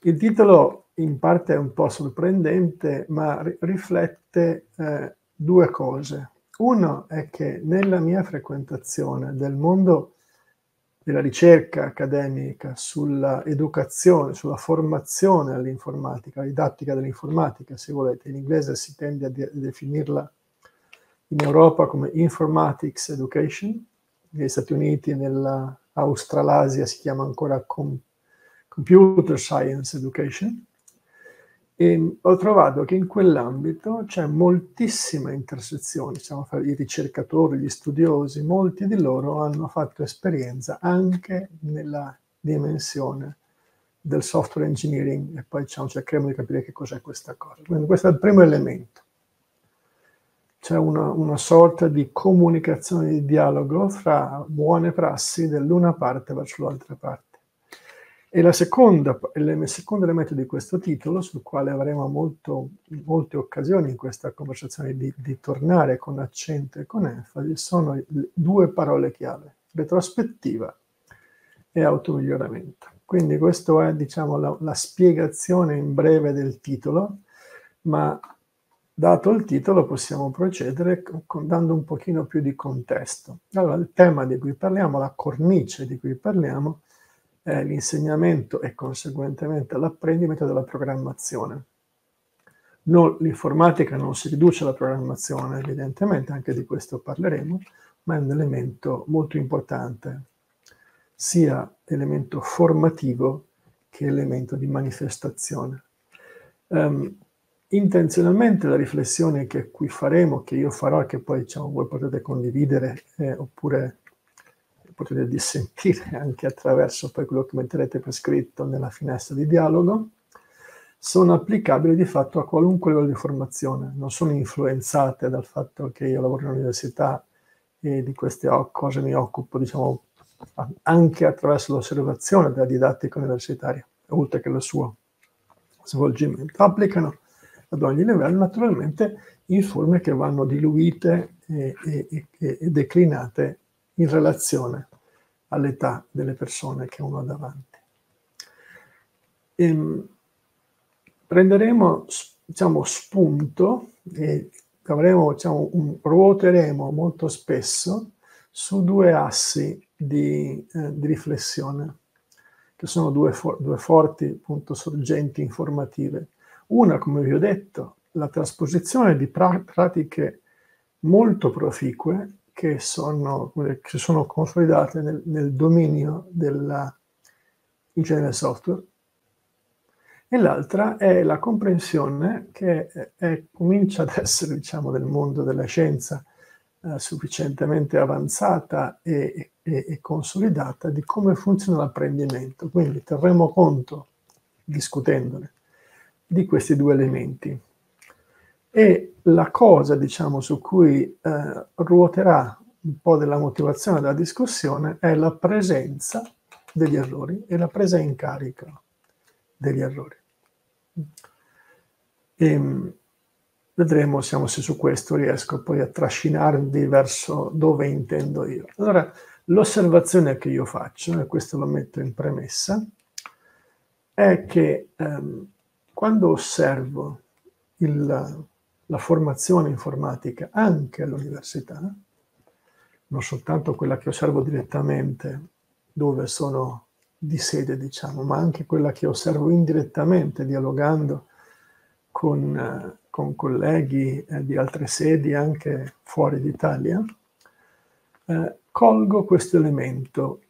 il titolo in parte è un po' sorprendente, ma ri- riflette eh, due cose. Uno è che nella mia frequentazione del mondo della ricerca accademica sulla educazione, sulla formazione all'informatica, la didattica dell'informatica, se volete, in inglese si tende a, de- definirla in Europa come Informatics Education, negli Stati Uniti nell'Australasia si chiama ancora com- Computer Science Education, e ho trovato che in quell'ambito c'è moltissima intersezione diciamo, i ricercatori, gli studiosi, molti di loro hanno fatto esperienza anche nella dimensione del software engineering e poi diciamo, cercheremo di capire che cos'è questa cosa. Quindi questo è il primo elemento c'è una, una, sorta di comunicazione, di dialogo fra buone prassi dell'una parte verso l'altra parte. E la seconda, il secondo elemento di questo titolo, sul quale avremo molto, molte occasioni in questa conversazione di, di tornare con accento e con enfasi, sono due parole chiave, retrospettiva e automiglioramento. Quindi questa è diciamo, la, la spiegazione in breve del titolo, ma dato il titolo possiamo procedere con, dando un pochino più di contesto. Allora, il tema di cui parliamo, la cornice di cui parliamo, è l'insegnamento e conseguentemente l'apprendimento della programmazione. Non, l'informatica non si riduce alla programmazione, evidentemente, anche di questo parleremo, ma è un elemento molto importante, sia elemento formativo che elemento di manifestazione. Um, intenzionalmente la riflessione che qui faremo, che io farò e che poi diciamo, voi potete condividere eh, oppure potete dissentire anche attraverso poi quello che metterete per scritto nella finestra di dialogo, sono applicabili di fatto a qualunque livello di formazione, non sono influenzate dal fatto che io lavoro in università e di queste cose mi occupo, diciamo, anche attraverso l'osservazione della didattica universitaria, oltre che il suo svolgimento. Applicano ad ogni livello, naturalmente in forme che vanno diluite e, e, e declinate in relazione all'età delle persone che uno ha davanti. E ehm, prenderemo diciamo, spunto e avremo, diciamo, un, ruoteremo molto spesso su due assi di, eh, di riflessione, che sono due, for- due forti appunto, sorgenti informative. Una, come vi ho detto, la trasposizione di pra- pratiche molto proficue che sono, che sono consolidate nel, nel dominio ingegnere software e l'altra è la comprensione che è, è, comincia ad essere diciamo, del mondo della scienza eh, sufficientemente avanzata e, e, e, consolidata di come funziona l'apprendimento. Quindi terremo conto, discutendone, di questi due elementi. E la cosa, diciamo, su cui eh, ruoterà un po' della motivazione della discussione è la presenza degli errori e la presa in carico degli errori. E, ehm, vedremo diciamo, se su questo riesco poi a trascinarvi verso dove intendo io. Allora, l'osservazione che io faccio, e questo lo metto in premessa, è che ehm, quando osservo il, la formazione informatica anche all'università, non soltanto quella che osservo direttamente dove sono di sede, diciamo, ma anche quella che osservo indirettamente dialogando con, eh, con colleghi eh, di altre sedi anche fuori d'Italia, eh, colgo questo elemento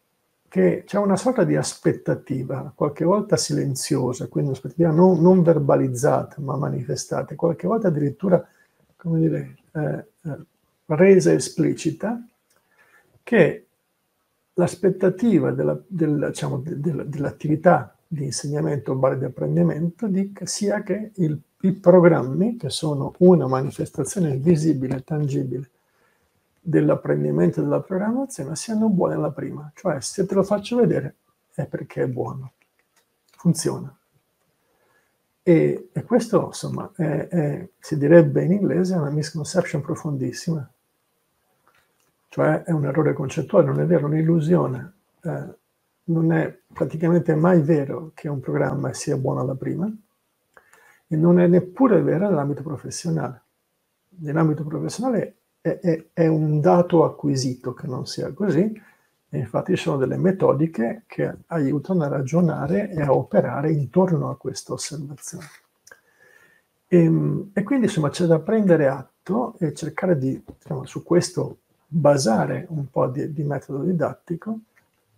che c'è una sorta di aspettativa, qualche volta silenziosa, quindi un'aspettativa non, non verbalizzata ma manifestata, qualche volta addirittura, come dire, eh, eh, resa esplicita, che l'aspettativa della, del, diciamo, del, dell'attività di insegnamento o di apprendimento di, sia che il, i programmi, che sono una manifestazione visibile tangibile dell'apprendimento della programmazione siano buone alla prima. Cioè, se te lo faccio vedere è perché è buono, funziona. E, e questo, insomma, è, è, si direbbe in inglese una misconception profondissima. Cioè è un errore concettuale, non è vero, un'illusione. Eh, non è praticamente mai vero che un programma sia buono alla prima e non è neppure vero nell'ambito professionale. Nell'ambito professionale è, è, è, un dato acquisito che non sia così e infatti ci sono delle metodiche che aiutano a ragionare e a operare intorno a questa osservazione. E, ehm, e quindi insomma c'è da prendere atto e cercare di, diciamo, su questo, basare un po' di, di metodo didattico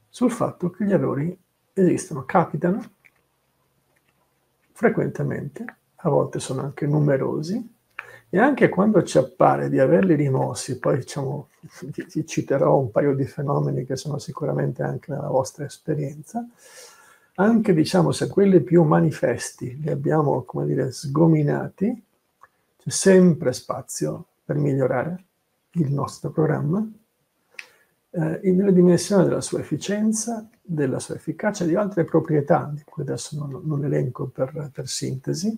sul fatto che gli errori esistono, capitano frequentemente, a volte sono anche numerosi, e anche quando ci appare di averli rimossi, poi diciamo, ti, citerò un paio di fenomeni che sono sicuramente anche nella vostra esperienza, anche diciamo se quelli più manifesti li abbiamo, come dire, sgominati, c'è sempre spazio per migliorare il nostro programma eh, nella dimensione della sua efficienza, della sua efficacia di altre proprietà, di cui adesso non, non elenco per, per sintesi,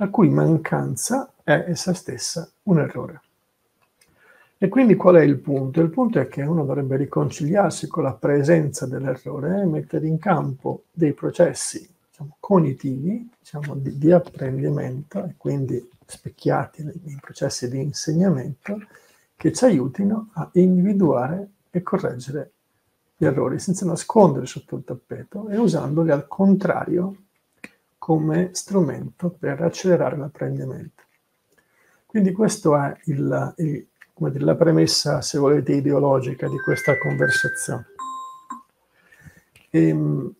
la cui mancanza è essa stessa un errore. E quindi qual è il punto? Il punto è che uno dovrebbe riconciliarsi con la presenza dell'errore e mettere in campo dei processi diciamo, cognitivi diciamo, di, di, apprendimento e quindi specchiati nei processi di insegnamento che ci aiutino a individuare e correggere gli errori senza nascondere sotto il tappeto e usandoli al contrario come strumento per accelerare l'apprendimento. Quindi questa è il, il, dire, la premessa, se volete, ideologica di questa conversazione. E, ehm,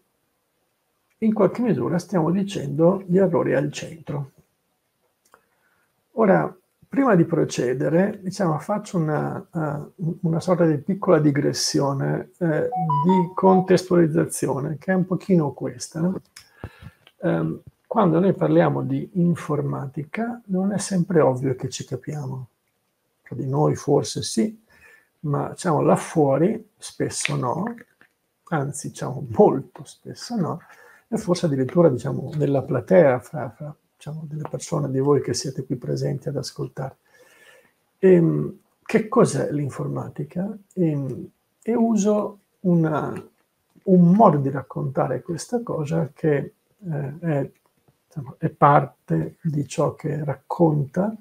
in qualche misura stiamo dicendo gli errori al centro. Ora, prima di procedere, diciamo, faccio una, uh, una sorta di piccola digressione eh, di contestualizzazione, che è un pochino questa. No? Um, quando noi parliamo di informatica, non è sempre ovvio che ci capiamo. Tra di noi forse sì, ma diciamo là fuori spesso no, anzi diciamo molto spesso no, e forse addirittura diciamo nella platea fra, fra diciamo, delle persone di voi che siete qui presenti ad ascoltare. E, ehm, che cos'è l'informatica? E, ehm, e uso una, un modo di raccontare questa cosa che eh, è, diciamo, è, parte di ciò che racconta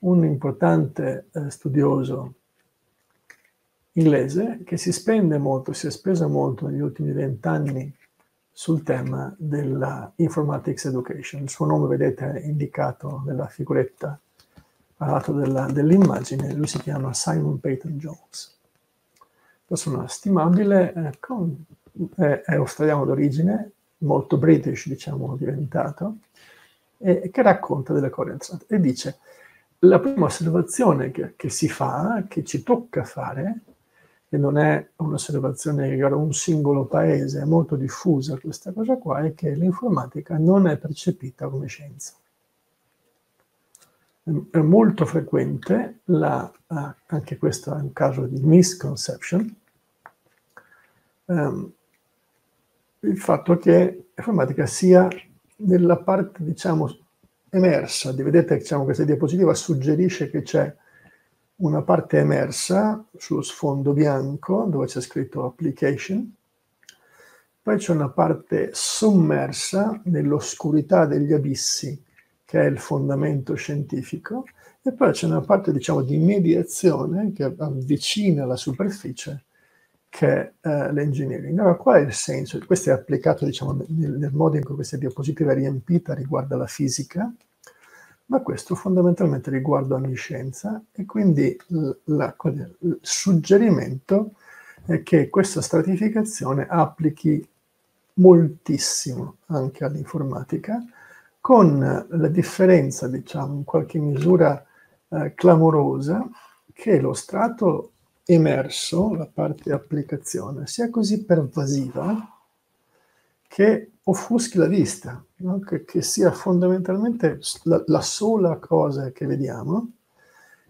un importante eh, studioso inglese che si spende molto, si è speso molto negli ultimi vent'anni sul tema della informatics education. Il suo nome, vedete, è indicato nella figuretta al lato dell'immagine. Lui si chiama Simon Peyton Jones. Persona stimabile, eh, con, è, è australiano d'origine, molto british, diciamo, diventato, e che racconta delle cose E dice, la prima osservazione che, che si fa, che ci tocca fare, e non è un'osservazione riguarda un singolo paese, è molto diffusa questa cosa qua, è che l'informatica non è percepita come scienza. È molto frequente, la, anche questo è un caso di misconception, um, il fatto che l'informatica sia nella parte, diciamo, emersa. Vedete, diciamo, questa diapositiva suggerisce che c'è una parte emersa sullo sfondo bianco dove c'è scritto application, poi c'è una parte sommersa nell'oscurità degli abissi, che è il fondamento scientifico, e poi c'è una parte, diciamo, di mediazione che avvicina la superficie, che uh, l'engineering. Allora, qual è il senso? Questo è applicato, diciamo, nel, nel modo in cui questa diapositiva è riempita riguarda la fisica, ma questo fondamentalmente riguarda ogni scienza e quindi la, il suggerimento è che questa stratificazione applichi moltissimo anche all'informatica, con la differenza, diciamo, in qualche misura eh, clamorosa, che lo strato emerso, la parte applicazione, sia così pervasiva che offuschi la vista, no? che, che, sia fondamentalmente la, la, sola cosa che vediamo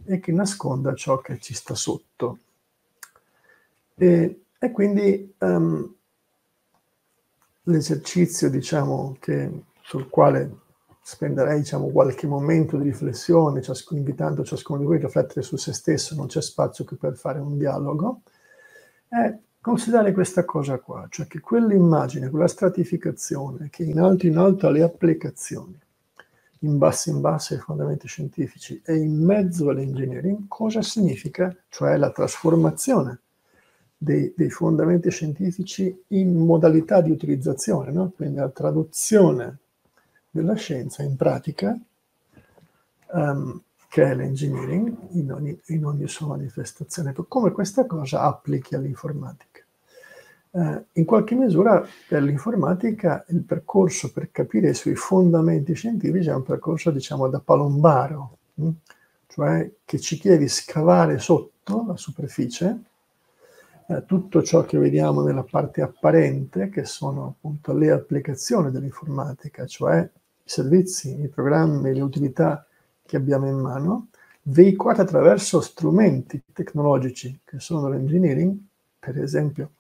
e che nasconda ciò che ci sta sotto. E, e quindi um, l'esercizio, diciamo, che, sul quale spenderei diciamo, qualche momento di riflessione, ciascuno, invitando ciascuno di voi a riflettere su se stesso, non c'è spazio qui per fare un dialogo, è considerare questa cosa qua, cioè che quell'immagine, quella stratificazione che in alto in alto ha le applicazioni, in basso in basso ai fondamenti scientifici e in mezzo all'engineering, cosa significa? Cioè la trasformazione dei, dei fondamenti scientifici in modalità di utilizzazione, no? quindi la traduzione della scienza in pratica, um, che è l'engineering, in ogni, in ogni sua manifestazione, come questa cosa applichi all'informatica. Uh, in qualche misura per l'informatica il percorso per capire i suoi fondamenti scientifici è un percorso diciamo da palombaro, hm? cioè che ci chiede di scavare sotto la superficie eh, tutto ciò che vediamo nella parte apparente, che sono appunto le applicazioni dell'informatica, cioè servizi, i programmi, le utilità che abbiamo in mano, veicolate attraverso strumenti tecnologici che sono l'engineering, per esempio,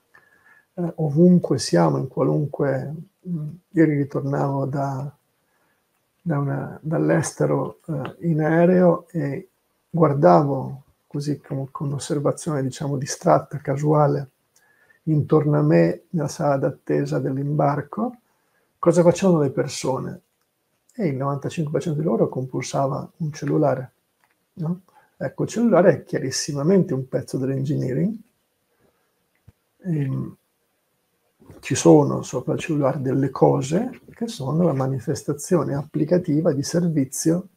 eh, ovunque siamo, in qualunque... Mh, ieri ritornavo da, da una, dall'estero eh, in aereo e guardavo così con, con osservazione diciamo distratta, casuale, intorno a me nella sala d'attesa dell'imbarco, cosa facevano le persone? E il 95% di loro compulsava un cellulare. No? Ecco, il cellulare è chiarissimamente un pezzo dell'engineering. E, ehm, ci sono sopra il cellulare delle cose che sono la manifestazione applicativa di servizio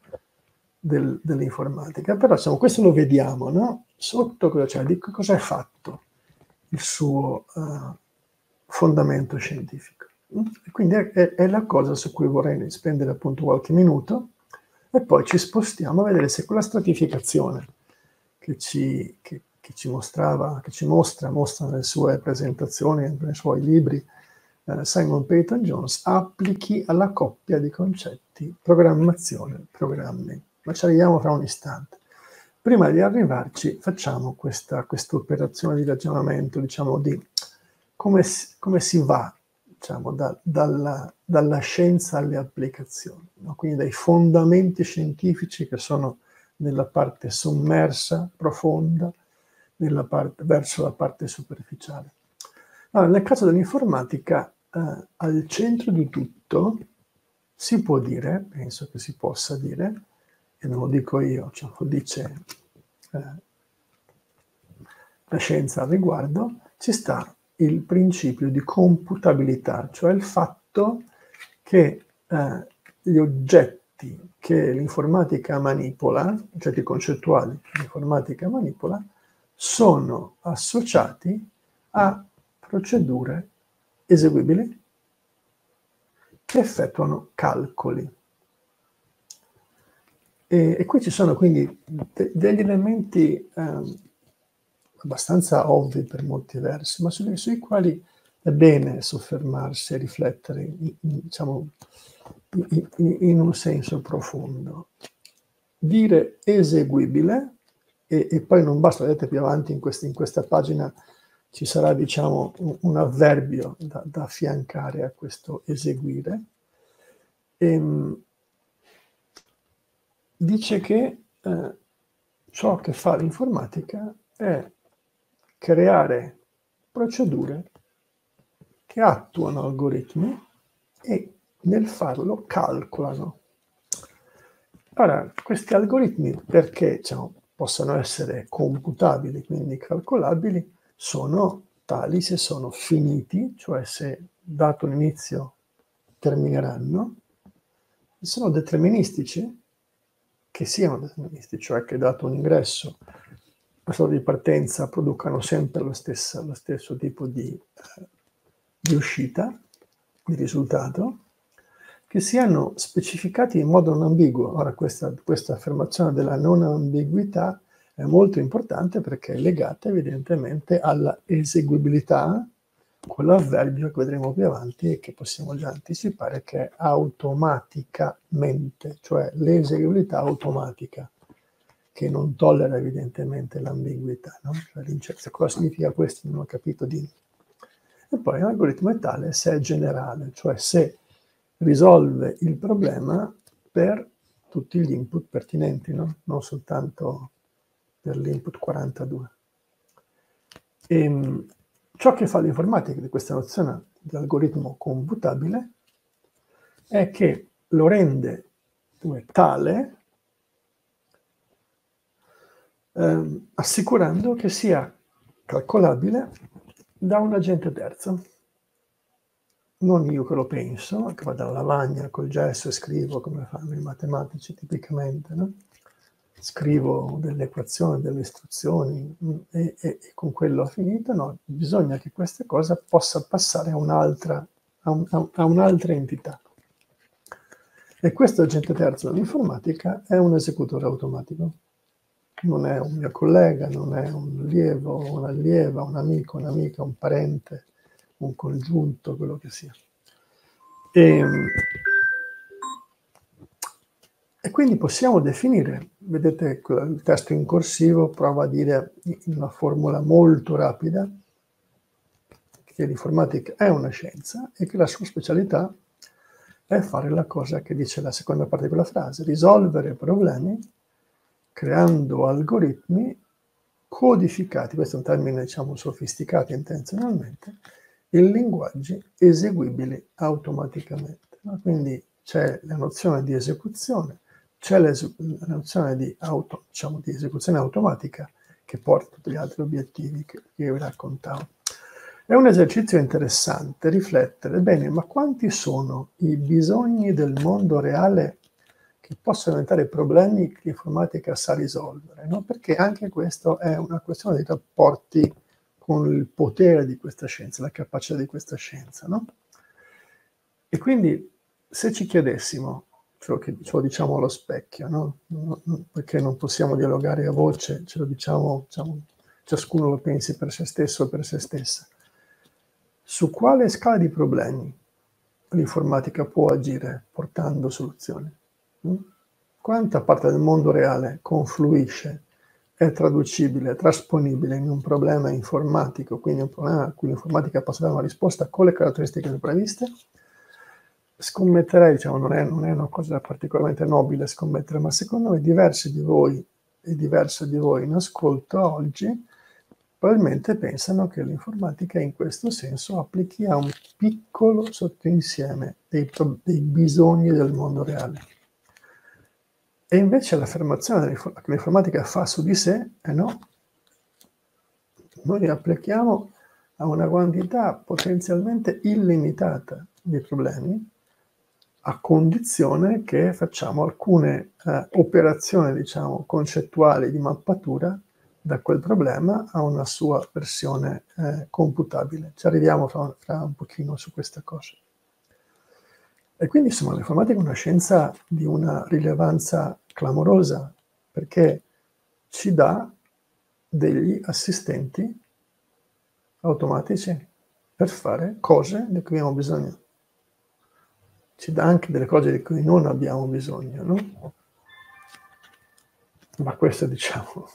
del, dell'informatica. Però insomma, questo lo vediamo, no? Sotto cosa c'è? Di cosa è fatto il suo uh, fondamento scientifico. Quindi è, è, la cosa su cui vorrei spendere appunto qualche minuto e poi ci spostiamo a vedere se quella stratificazione che ci, che, che ci mostrava, che ci mostra, mostra nelle sue presentazioni, nei suoi libri, eh, Simon Peyton Jones, applichi alla coppia di concetti programmazione, programmi ma ci arriviamo fra un istante. Prima di arrivarci facciamo questa, questa operazione di ragionamento, diciamo, di come come si va diciamo, da, dalla, dalla, scienza alle applicazioni, no? quindi dai fondamenti scientifici che sono nella parte sommersa, profonda, parte, verso la parte superficiale. Allora, nel caso dell'informatica, eh, al centro di tutto si può dire, penso che si possa dire, e non lo dico io, cioè lo dice eh, la scienza al riguardo, ci sta il principio di computabilità, cioè il fatto che eh, gli oggetti che l'informatica manipola, oggetti concettuali che l'informatica manipola, sono associati a procedure eseguibili che effettuano calcoli. E, e, qui ci sono quindi de- degli elementi eh, abbastanza ovvi per molti versi, ma sui, sui, quali è bene soffermarsi e riflettere in, in, diciamo, in, in, un senso profondo. Dire eseguibile, e, e, poi non basta, vedete più avanti in, questi, in questa pagina ci sarà diciamo, un, un avverbio da, da, affiancare a questo eseguire. Ehm, dice che eh, ciò che fa l'informatica è creare procedure che attuano algoritmi e nel farlo calcolano. Ora, questi algoritmi, perché diciamo, possano essere computabili, quindi calcolabili, sono tali se sono finiti, cioè se dato un inizio termineranno, sono deterministici, che siano deterministi, cioè che dato un ingresso, la storia di partenza producano sempre lo stesso, lo stesso tipo di, eh, di uscita, di risultato, che siano specificati in modo non ambiguo. Ora questa, questa affermazione della non ambiguità è molto importante perché è legata evidentemente alla eseguibilità quell'avverbio che vedremo più avanti e che possiamo già anticipare che è automaticamente, cioè l'eseguibilità automatica, che non tollera evidentemente l'ambiguità, no? l'incertezza. Cosa significa questo? Non ho capito di... E poi l'algoritmo è tale se è generale, cioè se risolve il problema per tutti gli input pertinenti, no? non soltanto per l'input 42. E, ciò che fa l'informatica di questa nozione di algoritmo computabile è che lo rende tale ehm, assicurando che sia calcolabile da un agente terzo. Non io che lo penso, che vado alla lavagna col gesso e scrivo come fanno i matematici tipicamente, no? scrivo delle equazioni, delle istruzioni mm, e, e, e, con quello ho finito, no, bisogna che questa cosa possa passare a un'altra, a un, a un'altra entità. E questo agente terzo dell'informatica è un esecutore automatico non è un mio collega, non è un lievo, un'allieva, un amico, un'amica, un parente, un congiunto, quello che sia. E, e quindi possiamo definire, vedete il testo in corsivo prova a dire in una formula molto rapida che l'informatica è una scienza e che la sua specialità è fare la cosa che dice la seconda parte di quella frase, risolvere problemi creando algoritmi codificati, questo è un termine diciamo sofisticato intenzionalmente, in linguaggi eseguibili automaticamente. No? Quindi c'è la nozione di esecuzione, c'è la nozione di, auto, diciamo, di, esecuzione automatica che porta tutti gli altri obiettivi che, che vi raccontavo. È un esercizio interessante riflettere, bene, ma quanti sono i bisogni del mondo reale che possono diventare problemi che l'informatica sa risolvere, no? perché anche questo è una questione di rapporti con il potere di questa scienza, la capacità di questa scienza. No? E quindi se ci chiedessimo, ciò che ce lo diciamo allo specchio, no? perché non possiamo dialogare a voce, ce lo diciamo, diciamo, ciascuno lo pensi per se stesso o per se stessa, su quale scala di problemi l'informatica può agire portando soluzioni? Quanta parte del mondo reale confluisce, è traducibile, è trasponibile in un problema informatico, quindi un problema a cui l'informatica possa dare una risposta con le caratteristiche previste? Scommetterei, diciamo, non è, non è una cosa particolarmente nobile scommettere, ma secondo me diversi di voi e diverse di voi in ascolto oggi probabilmente pensano che l'informatica in questo senso applichi a un piccolo sottoinsieme dei, dei bisogni del mondo reale. E invece l'affermazione che l'informatica fa su di sé è no. Noi applichiamo a una quantità potenzialmente illimitata di problemi a condizione che facciamo alcune eh, operazioni, diciamo, concettuali di mappatura da quel problema a una sua versione eh, computabile. Ci arriviamo fra, fra un pochino su questa cosa. E quindi insomma l'informatica è una scienza di una rilevanza clamorosa perché ci dà degli assistenti automatici per fare cose di cui abbiamo bisogno. Ci dà anche delle cose di cui non abbiamo bisogno, no? Ma questo, diciamo,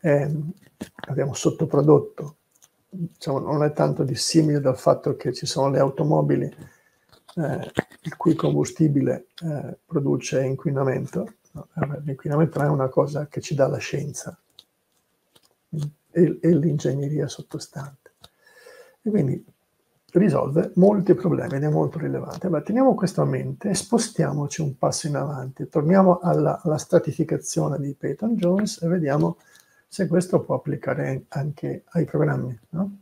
è, abbiamo sottoprodotto. Diciamo, non è tanto dissimile dal fatto che ci sono le automobili eh, il cui combustibile eh, produce inquinamento l'inquinamento è una cosa che ci dà la scienza e, e l'ingegneria sottostante. E quindi risolve molti problemi ed è molto rilevante. Ma teniamo questo a mente e spostiamoci un passo in avanti. Torniamo alla, alla stratificazione di Peyton Jones e vediamo se questo può applicare anche ai programmi. No?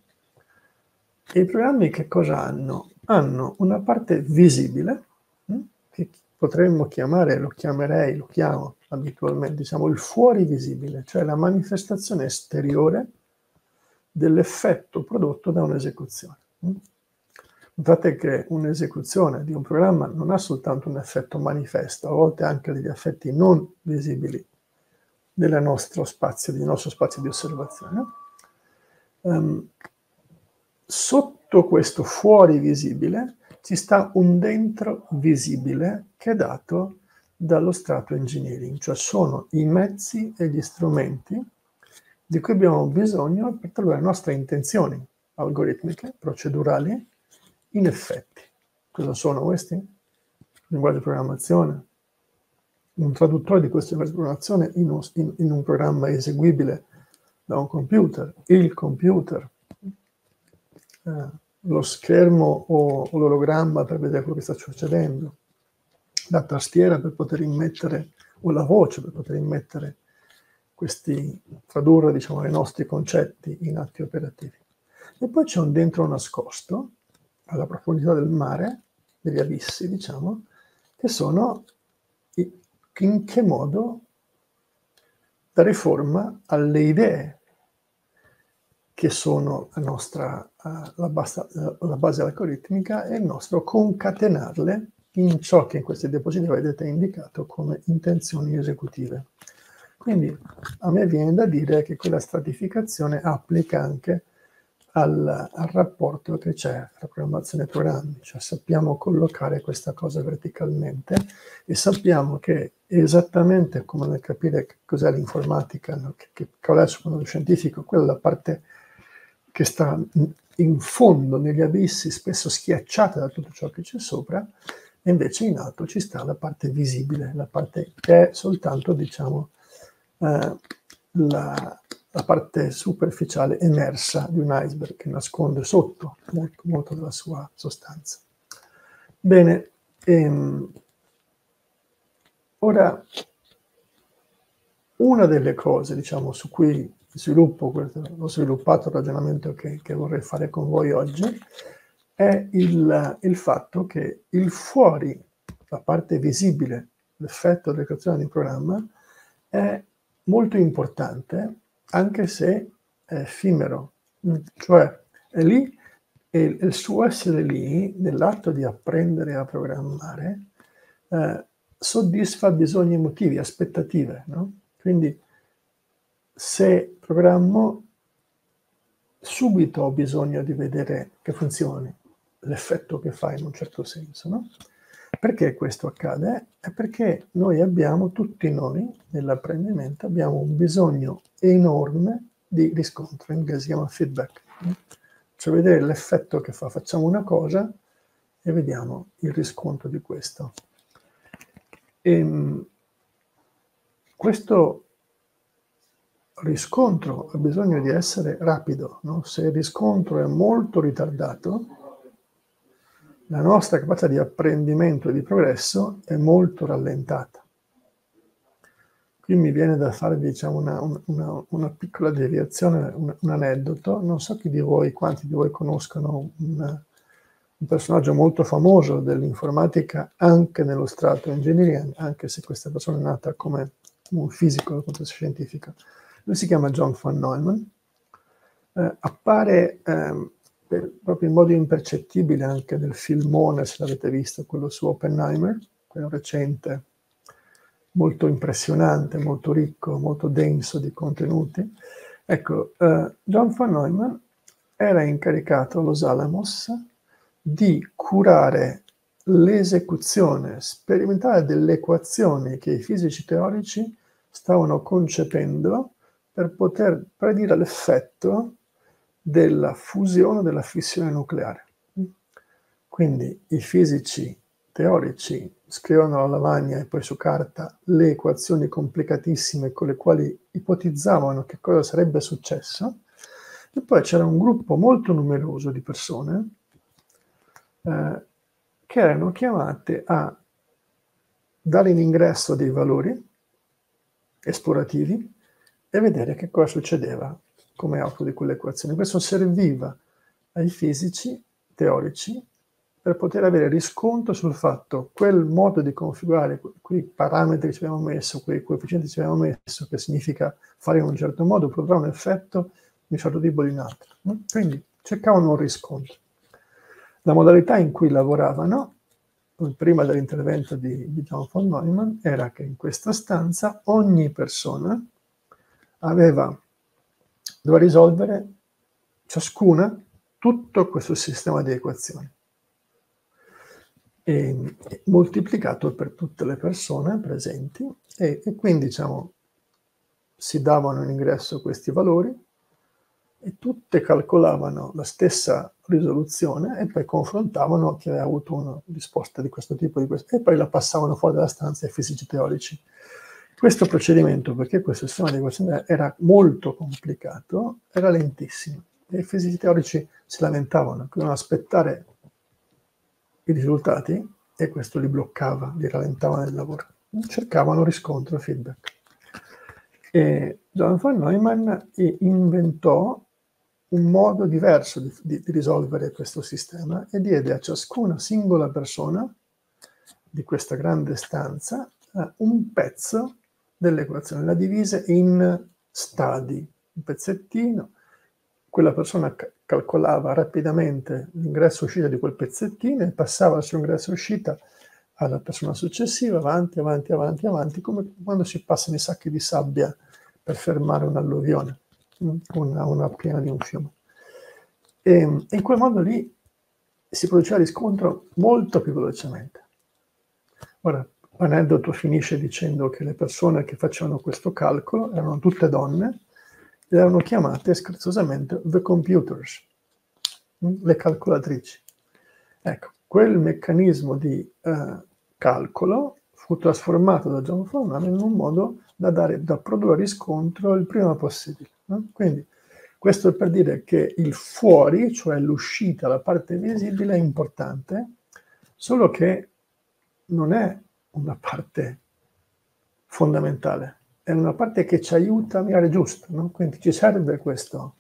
I programmi che cosa hanno? Hanno una parte visibile, hm, che potremmo chiamare, lo chiamerei, lo chiamo abitualmente, diciamo il fuori visibile, cioè la manifestazione esteriore dell'effetto prodotto da un'esecuzione. Notate che un'esecuzione di un programma non ha soltanto un effetto manifesto, a volte anche degli effetti non visibili del nostro spazio, del nostro spazio di osservazione. Um, sotto questo fuori visibile ci sta un dentro visibile che è dato dallo strato engineering, cioè sono i mezzi e gli strumenti di cui abbiamo bisogno per trovare le nostre intenzioni algoritmiche, procedurali, in effetti. Cosa sono questi? Linguaggio di programmazione, un traduttore di questo linguaggio di programmazione in un, in, in un programma eseguibile da un computer, il computer, eh, lo schermo o, o l'ologramma per vedere quello che sta succedendo, la tastiera per poter immettere, o la voce per poter immettere questi, tradurre diciamo, i nostri concetti in atti operativi. E poi c'è un dentro nascosto, alla profondità del mare, degli abissi, diciamo, che sono in che modo dare forma alle idee che sono la, nostra, uh, la, base, la base algoritmica e il nostro concatenarle in ciò che in queste diapositive vedete indicato come intenzioni esecutive. Quindi a me viene da dire che quella stratificazione applica anche al, al rapporto che c'è tra programmazione e programmi, cioè sappiamo collocare questa cosa verticalmente e sappiamo che esattamente come nel capire cos'è l'informatica, no? che, che, qual è il suo mondo scientifico, quella è la parte che sta in fondo negli abissi, spesso schiacciata da tutto ciò che c'è sopra, e invece in alto ci sta la parte visibile, la parte che è soltanto, diciamo, eh, la, la parte superficiale emersa di un iceberg che nasconde sotto molto, molto della sua sostanza. Bene, ehm, ora una delle cose diciamo, su cui sviluppo, ho sviluppato il ragionamento che, che, vorrei fare con voi oggi, è il, il fatto che il fuori, la parte visibile, l'effetto della creazione di programma, è molto importante anche se è effimero, cioè è lì e il suo essere lì, nell'atto di apprendere a programmare, eh, soddisfa bisogni emotivi, aspettative. No? Quindi se programmo, subito ho bisogno di vedere che funzioni, l'effetto che fa in un certo senso. No? Perché questo accade? È perché noi abbiamo, tutti noi, nell'apprendimento, abbiamo un bisogno enorme di riscontro, in inglese si chiama feedback, cioè vedere l'effetto che fa. Facciamo una cosa e vediamo il riscontro di questo. E, ehm, questo riscontro ha bisogno di essere rapido, no? se il riscontro è molto ritardato, la nostra capacità di apprendimento e di progresso è molto rallentata. Qui mi viene da fare diciamo, una, una, una, piccola deviazione, un, un, aneddoto. Non so chi di voi, quanti di voi conoscono un, un personaggio molto famoso dell'informatica anche nello strato engineering, anche se questa persona è nata come un fisico dal punto scientifico. Lui si chiama John von Neumann. Eh, appare eh, per, proprio in modo impercettibile anche nel filmone, se l'avete visto, quello su Oppenheimer, quello recente, molto impressionante, molto ricco, molto denso di contenuti. Ecco, uh, John von Neumann era incaricato allo Alamos di curare l'esecuzione sperimentale delle equazioni che i fisici teorici stavano concependo per poter predire l'effetto della fusione della fissione nucleare. Quindi i fisici teorici scrivono alla lavagna e poi su carta le equazioni complicatissime con le quali ipotizzavano che cosa sarebbe successo, e poi c'era un gruppo molto numeroso di persone eh, che erano chiamate a dare in ingresso dei valori esplorativi e vedere che cosa succedeva come auto di quelle equazioni. Questo serviva ai fisici teorici per poter avere riscontro sul fatto quel modo di configurare quei parametri che ci abbiamo messo, quei coefficienti che ci abbiamo messo, che significa fare in un certo modo, produrrà un effetto di un certo tipo di un altro. Quindi cercavano un riscontro. La modalità in cui lavoravano, prima dell'intervento di John von Neumann, era che in questa stanza ogni persona aveva doveva risolvere ciascuna tutto questo sistema di equazioni. E, moltiplicato per tutte le persone presenti. E, e quindi diciamo si davano in ingresso questi valori e tutte calcolavano la stessa risoluzione e poi confrontavano chi aveva avuto una risposta di questo tipo di questo, e poi la passavano fuori dalla stanza ai fisici teorici questo procedimento, perché questo sistema di equazione era molto complicato, era lentissimo. e i fisici teorici si lamentavano, dovevano aspettare i risultati e questo li bloccava, li rallentava nel lavoro. Cercavano riscontro, feedback. E Jonathan Neumann inventò un modo diverso di, di, di, risolvere questo sistema e diede a ciascuna singola persona di questa grande stanza uh, un pezzo dell'equazione, la divise in stadi, un pezzettino, quella persona ca- calcolava rapidamente l'ingresso e uscita di quel pezzettino e passava il suo ingresso e uscita alla persona successiva, avanti, avanti, avanti, avanti, come quando si passano i sacchi di sabbia per fermare un'alluvione, una, una piena di un fiume. E, in quel modo lì si produceva riscontro molto più velocemente. Ora, l'aneddoto finisce dicendo che le persone che facevano questo calcolo erano tutte donne ed erano chiamate scherzosamente the computers, le calcolatrici. Ecco, quel meccanismo di uh, calcolo fu trasformato da John Foreman in un modo da, dare, da produrre riscontro il prima possibile. No? Quindi questo è per dire che il fuori, cioè l'uscita, la parte visibile, è importante, solo che non è una parte fondamentale, è una parte che ci aiuta a mirare giusto, no? quindi ci serve questo,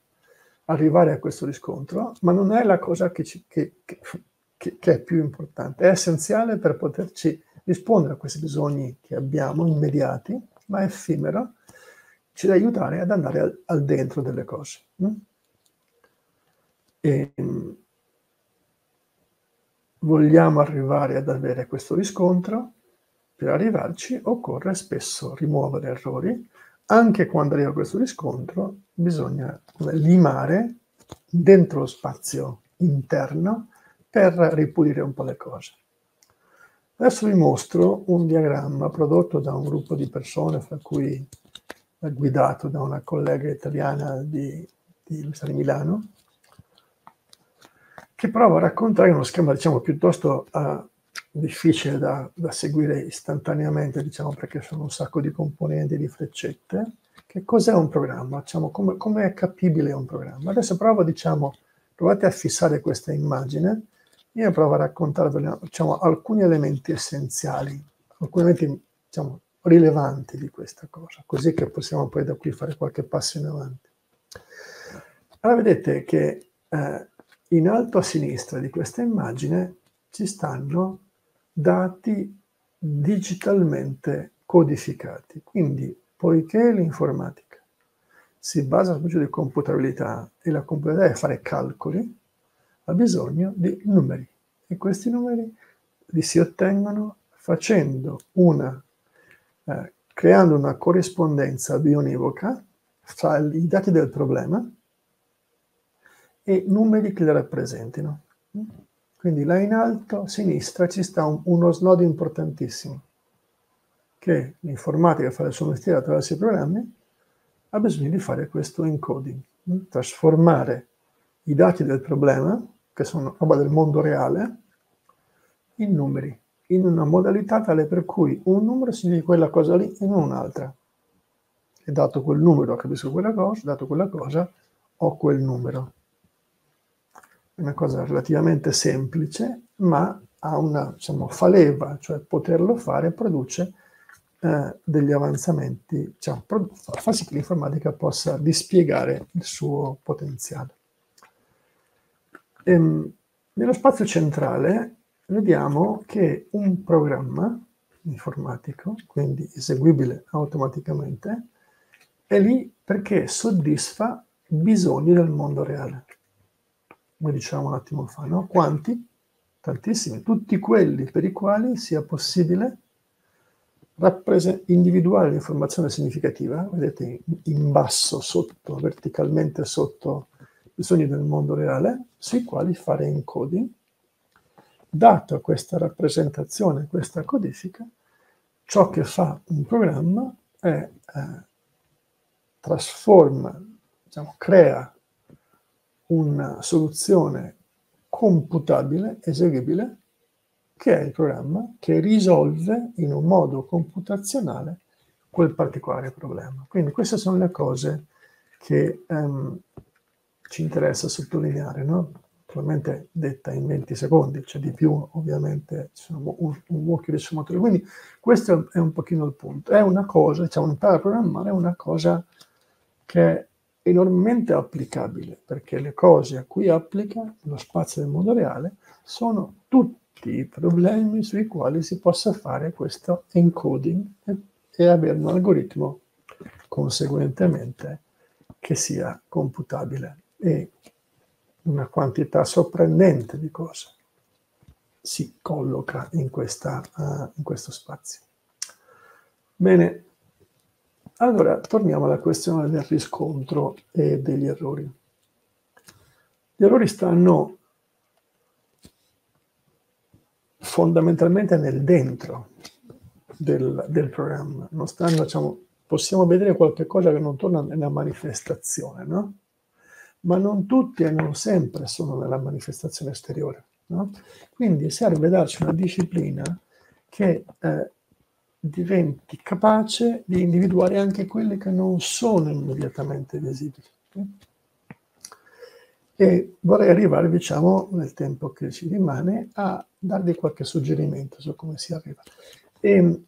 arrivare a questo riscontro, ma non è la cosa che, ci, che, che, che è più importante, è essenziale per poterci rispondere a questi bisogni che abbiamo immediati, ma effimero, ci deve aiutare ad andare al, al dentro delle cose. Mm? E, vogliamo arrivare ad avere questo riscontro, per arrivarci occorre spesso rimuovere errori, anche quando arriva questo riscontro bisogna limare dentro lo spazio interno per ripulire un po' le cose. Adesso vi mostro un diagramma prodotto da un gruppo di persone, fra cui guidato da una collega italiana di, di di Milano, che prova a raccontare uno schema, diciamo, piuttosto uh, difficile da, da, seguire istantaneamente, diciamo, perché sono un sacco di componenti, di freccette. Che cos'è un programma? Diciamo, come, come è capibile un programma? Adesso provo, diciamo, provate a fissare questa immagine io provo a raccontarvi diciamo, alcuni elementi essenziali, alcuni elementi diciamo, rilevanti di questa cosa, così che possiamo poi da qui fare qualche passo in avanti. Allora vedete che eh, in alto a sinistra di questa immagine ci stanno dati digitalmente codificati. Quindi, poiché l'informatica si basa sul principio di computabilità e la computabilità è fare calcoli, ha bisogno di numeri e questi numeri li si ottengono facendo una, eh, creando una corrispondenza bionivoca fra i dati del problema e numeri che li rappresentino. Quindi là in alto a sinistra ci sta un, uno snodo importantissimo, che l'informatica fa il suo mestiere attraverso i programmi, ha bisogno di fare questo encoding, trasformare i dati del problema che sono roba del mondo reale, in numeri, in una modalità tale per cui un numero significa quella cosa lì e non un'altra. E dato quel numero capisco quella cosa, dato quella cosa ho quel numero. Una cosa relativamente semplice, ma ha una diciamo, faleva, cioè poterlo fare produce eh, degli avanzamenti, diciamo, fa sì che l'informatica possa dispiegare il suo potenziale. Ehm, nello spazio centrale vediamo che un programma informatico, quindi eseguibile automaticamente, è lì perché soddisfa bisogni del mondo reale. Come dicevamo un attimo fa, no? Quanti? Tantissimi, tutti quelli per i quali sia possibile individuare l'informazione significativa, vedete in basso, sotto, verticalmente sotto bisogni del mondo reale, sui quali fare encoding. Dato questa rappresentazione, questa codifica, ciò che fa un programma è eh, trasforma, diciamo, crea una soluzione computabile, eseguibile, che è il programma che risolve in un modo computazionale quel particolare problema. Quindi queste sono le cose che um, ci interessa sottolineare, no? naturalmente detta in 20 secondi, c'è di più ovviamente, diciamo, un, un mucchio di sfumature. Quindi questo è un pochino il punto. È una cosa, diciamo, imparare a programmare è una cosa che enormemente applicabile, perché le cose a cui applica lo spazio del mondo reale sono tutti i problemi sui quali si possa fare questo encoding e, e avere un algoritmo conseguentemente che sia computabile. E una quantità sorprendente di cose si colloca in, questa, uh, in questo spazio. Bene, allora torniamo alla questione del riscontro e degli errori. Gli errori stanno fondamentalmente nel dentro del, del programma, non stanno, diciamo, possiamo vedere qualche cosa che non torna nella manifestazione, no? ma non tutti e non sempre sono nella manifestazione esteriore. No? Quindi serve darci una disciplina che eh, diventi capace di individuare anche quelle che non sono immediatamente visibili. E vorrei arrivare, diciamo, nel tempo che ci rimane, a darvi qualche suggerimento su come si arriva. E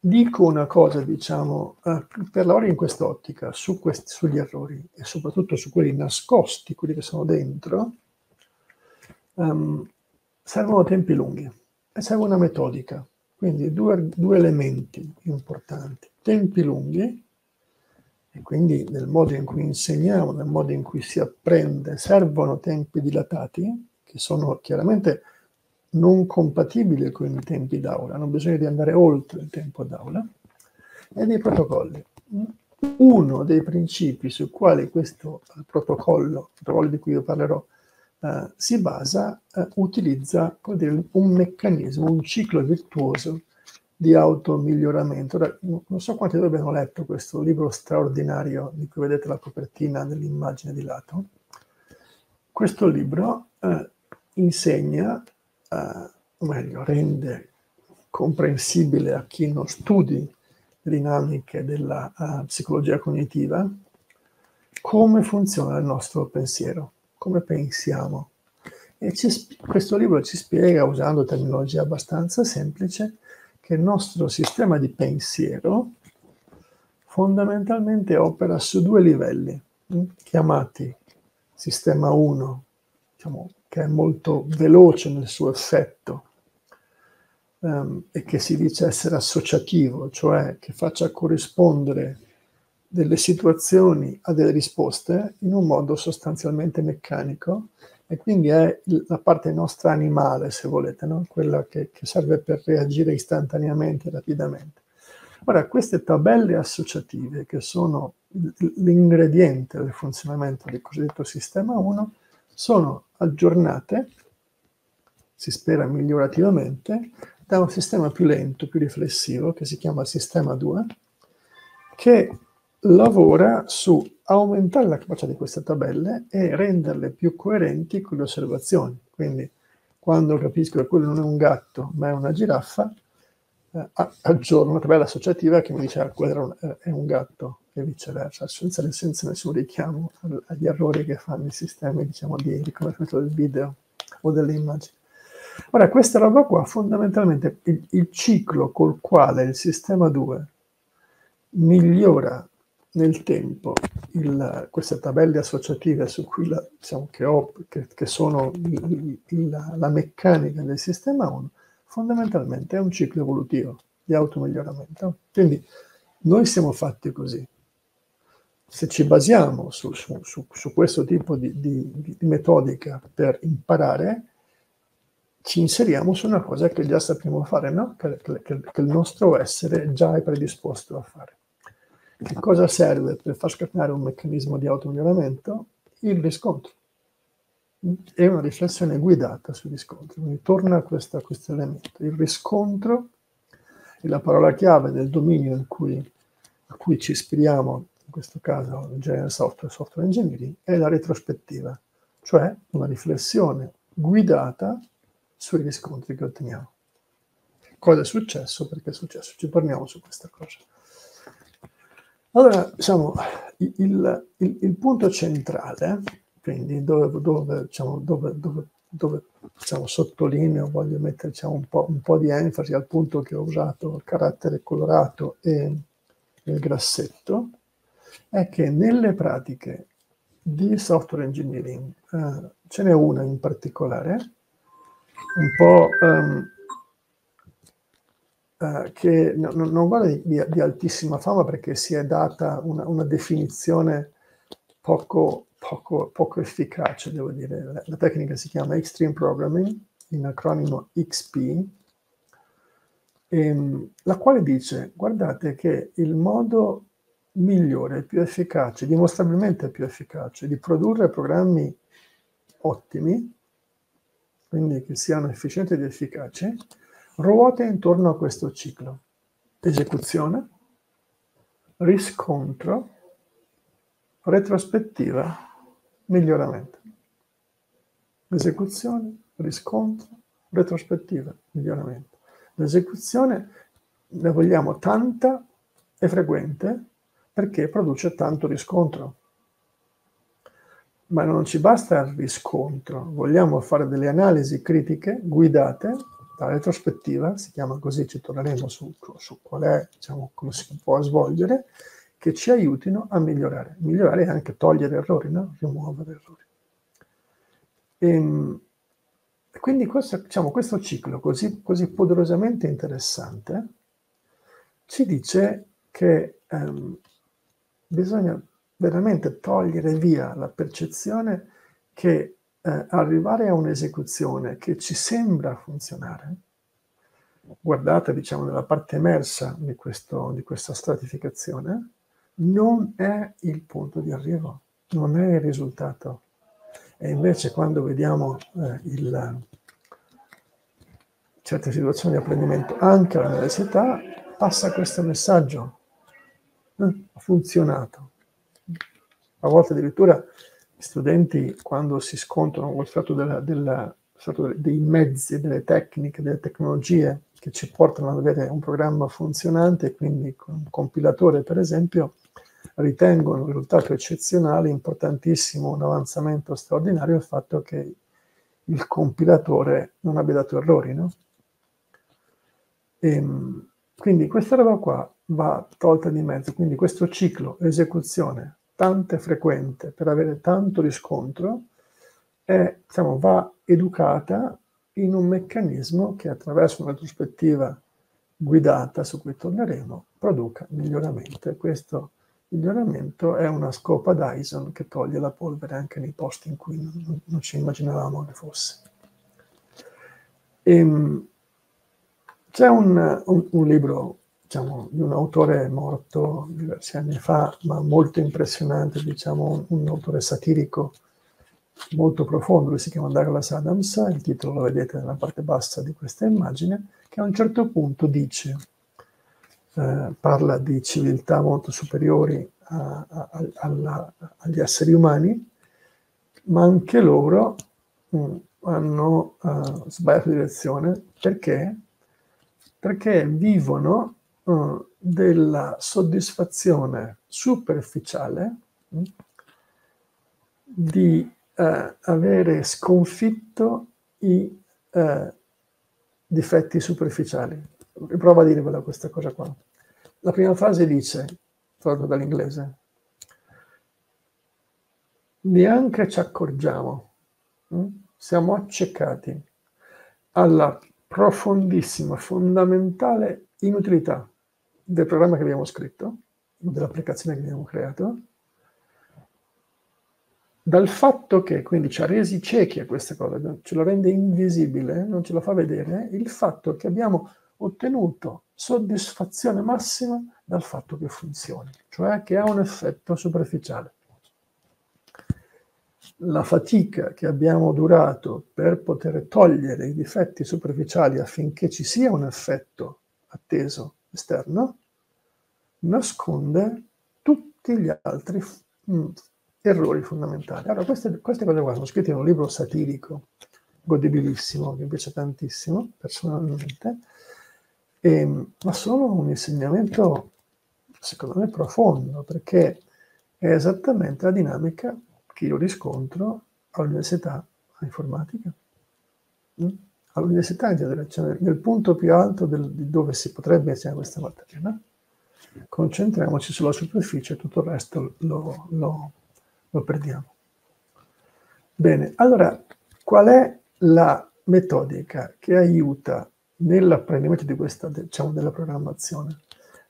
dico una cosa, diciamo, eh, per lavorare in quest'ottica, su questi, sugli errori e soprattutto su quelli nascosti, quelli che sono dentro, um, servono tempi lunghi e serve una metodica. Quindi due, due elementi importanti. Tempi lunghi, e quindi nel modo in cui insegniamo, nel modo in cui si apprende, servono tempi dilatati, che sono chiaramente non compatibile con i tempi d'aula, hanno bisogno di andare oltre il tempo d'aula, e dei protocolli. Uno dei principi su quali questo protocollo, protocollo di cui io parlerò, eh, si basa, eh, utilizza dire, un meccanismo, un ciclo virtuoso di automiglioramento. Ora, non so quanti di voi abbiano letto questo libro straordinario di cui vedete la copertina nell'immagine di lato. Questo libro eh, insegna eh, o meglio, rende comprensibile a chi non studi le dinamiche della uh, psicologia cognitiva come funziona il nostro pensiero, come pensiamo. E ci, questo libro ci spiega, usando terminologia abbastanza semplice, che il nostro sistema di pensiero fondamentalmente opera su due livelli, hm, chiamati sistema 1, diciamo, che è molto veloce nel suo effetto um, e che si dice essere associativo, cioè che faccia corrispondere delle situazioni a delle risposte in un modo sostanzialmente meccanico e quindi è la parte nostra animale, se volete, no? quella che, che serve per reagire istantaneamente, rapidamente. Ora, queste tabelle associative, che sono l'ingrediente del funzionamento del cosiddetto sistema 1, sono aggiornate, si spera migliorativamente, da un sistema più lento, più riflessivo, che si chiama sistema 2, che lavora su aumentare la capacità di queste tabelle e renderle più coerenti con le osservazioni. Quindi, quando capisco che quello non è un gatto, ma è una giraffa, eh, aggiorno una tabella associativa che mi dice ah, quello è un gatto e viceversa, senza, senza nessun richiamo agli errori che fanno i sistemi diciamo, di riconoscimento del video o delle immagini. Ora, questa roba qua, fondamentalmente, il, il ciclo col quale il sistema 2 migliora nel tempo il, queste tabelle associative su cui la, diciamo, che, ho, che, che sono il, il, la meccanica del sistema 1, fondamentalmente è un ciclo evolutivo di automiglioramento. Quindi noi siamo fatti così se ci basiamo su, su, su, su questo tipo di, di, di, metodica per imparare, ci inseriamo su una cosa che già sappiamo fare, no? che, che, che, il nostro essere già è predisposto a fare. Che cosa serve per far scatenare un meccanismo di automiglioramento? Il riscontro. È una riflessione guidata sul riscontro. Quindi torna a, questa, a questo elemento. Il riscontro è la parola chiave del dominio cui, a cui ci ispiriamo in questo caso General Software, Software Engineering, è la retrospettiva, cioè una riflessione guidata sui riscontri che otteniamo. Cosa è successo? Perché è successo? Ci torniamo su questa cosa. Allora, diciamo, il, il, il punto centrale, quindi dove, dove, diciamo, dove, dove, dove diciamo, sottolineo, voglio mettere diciamo, un, po', un, po', di enfasi al punto che ho usato il carattere colorato e il grassetto, è che nelle pratiche di software engineering, eh, ce n'è una in particolare, un po' um, uh, che no, non guarda di, di, altissima fama perché si è data una, una definizione poco, poco, poco, efficace, devo dire. La, la, tecnica si chiama Extreme Programming, in acronimo XP, ehm, la quale dice, guardate che il modo migliore, più efficace, dimostrabilmente più efficace di produrre programmi ottimi, quindi che siano efficienti ed efficaci, ruota intorno a questo ciclo. Esecuzione, riscontro, retrospettiva, miglioramento. Esecuzione, riscontro, retrospettiva, miglioramento. L'esecuzione ne vogliamo tanta e frequente perché produce tanto riscontro. Ma non ci basta il riscontro, vogliamo fare delle analisi critiche guidate dalla retrospettiva, si chiama così, ci torneremo su, su qual è, diciamo, come si può svolgere, che ci aiutino a migliorare. Migliorare è anche togliere errori, no? rimuovere errori. E, ehm, quindi questo, diciamo, questo ciclo così, così, poderosamente interessante ci dice che um, bisogna veramente togliere via la percezione che eh, arrivare a un'esecuzione che ci sembra funzionare, guardate diciamo nella parte emersa di, questo, di questa stratificazione, non è il punto di arrivo, non è il risultato. E invece quando vediamo eh, il, certe situazioni di apprendimento anche all'università, passa questo messaggio ha funzionato. A volte addirittura studenti, quando si scontrano con il fatto, della, della, dei mezzi, delle tecniche, delle tecnologie che ci portano ad avere un programma funzionante, quindi con un compilatore per esempio, ritengono un risultato eccezionale, importantissimo, un avanzamento straordinario il fatto che il compilatore non abbia dato errori, no? E, ehm, quindi questa roba qua va tolta di mezzo. Quindi questo ciclo esecuzione tante frequente per avere tanto riscontro è, diciamo, va educata in un meccanismo che attraverso una retrospettiva guidata, su cui torneremo, produca miglioramento. E questo miglioramento è una scopa Dyson che toglie la polvere anche nei posti in cui non, non ci immaginavamo che fosse. E, ehm, c'è un, un, un libro diciamo, di un autore morto diversi anni fa, ma molto impressionante, diciamo, un, autore satirico molto profondo, lui si chiama Douglas Adams, il titolo lo vedete nella parte bassa di questa immagine, che a un certo punto dice, eh, parla di civiltà molto superiori a, a, a, agli esseri umani, ma anche loro mh, mm, hanno uh, sbagliato direzione perché? Perché vivono uh, della soddisfazione superficiale uh, di uh, avere sconfitto i uh, difetti superficiali. Prova a dirvela questa cosa qua. La prima frase dice, tradotto dall'inglese, neanche ci accorgiamo, hm? siamo accecati alla profondissima, fondamentale inutilità del programma che abbiamo scritto, dell'applicazione che abbiamo creato, dal fatto che quindi ci ha resi ciechi a queste cose, ce lo rende invisibile, non ce lo fa vedere, il fatto che abbiamo ottenuto soddisfazione massima dal fatto che funzioni, cioè che ha un effetto superficiale. La fatica che abbiamo durato per poter togliere i difetti superficiali affinché ci sia un effetto atteso esterno, nasconde tutti gli altri mm, errori fondamentali. Allora, queste, queste cose qua sono scritte in un libro satirico, godibilissimo, che mi piace tantissimo, personalmente, e, ma sono un insegnamento, secondo me, profondo, perché è esattamente la dinamica che io riscontro all'università informatica. Mm? All'università in genere, cioè nel punto più alto del, di dove si potrebbe essere questa materia. No? Concentriamoci sulla superficie, tutto il resto lo, lo, lo perdiamo. Bene, allora qual è la metodica che aiuta nell'apprendimento di questa, diciamo, della programmazione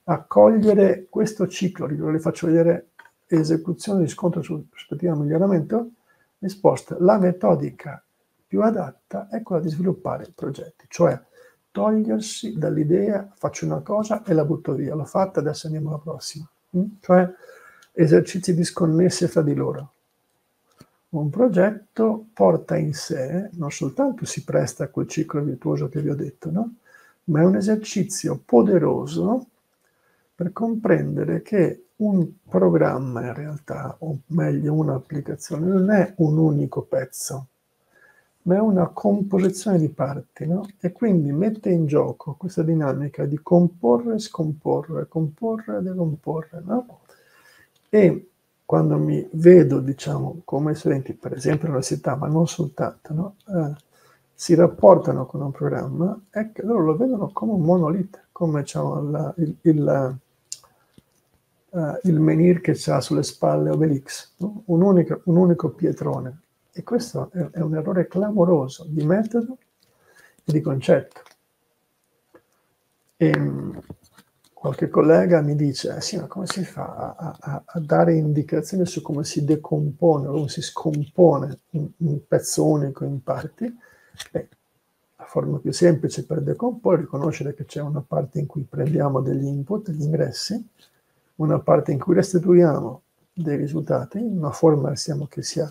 a cogliere questo ciclo, vi faccio vedere esecuzione, riscontro, prospettiva, miglioramento, risposta, la metodica più adatta è quella di sviluppare progetti, cioè togliersi dall'idea faccio una cosa e la butto via, l'ho fatta, adesso andiamo alla prossima, mm? cioè esercizi disconnessi fra di loro. Un progetto porta in sé, non soltanto si presta a quel ciclo virtuoso che vi ho detto, no? ma è un esercizio poderoso per comprendere che un programma in realtà, o meglio un'applicazione, non è un unico pezzo, ma è una composizione di parti, no? E quindi mette in gioco questa dinamica di comporre, scomporre, comporre e decomporre, no? E quando mi vedo, diciamo, come studenti, per esempio all'università, ma non soltanto, no? eh, si rapportano con un programma, che loro lo vedono come un monolite, come diciamo, la, il, il, uh, il, menhir che ha sulle spalle Obelix, no? un, unico, un, unico, pietrone. E questo è, è un errore clamoroso di metodo e di concetto. E, qualche collega mi dice, eh sì, ma come si fa a, a, a, dare indicazioni su come si decompone, come si scompone un, un pezzo unico in parti? Beh, la forma più semplice per decomporre è riconoscere che c'è una parte in cui prendiamo degli input, degli ingressi, una parte in cui restituiamo dei risultati, una forma che sia